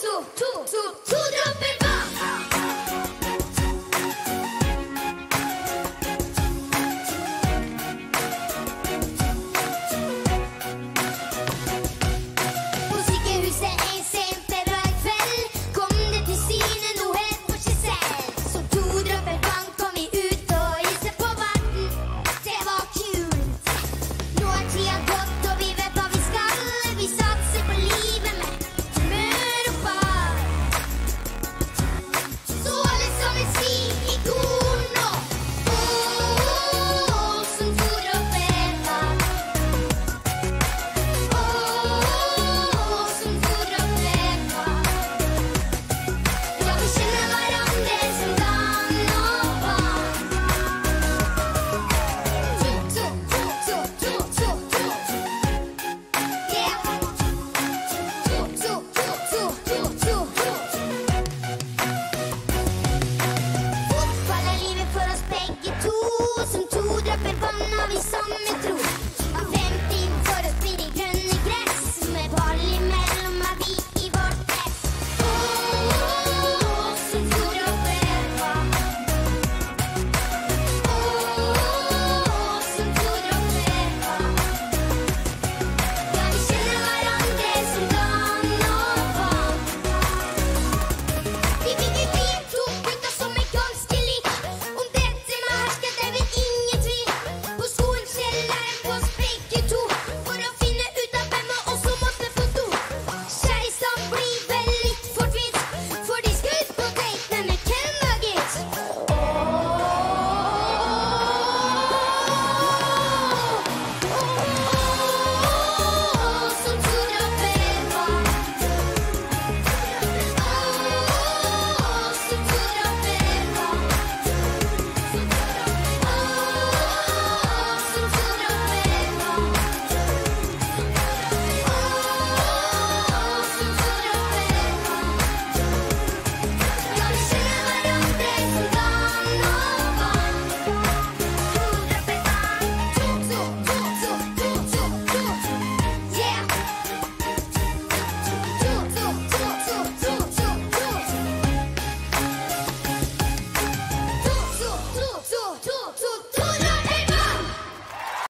two, two, two, per vanna vi som är tro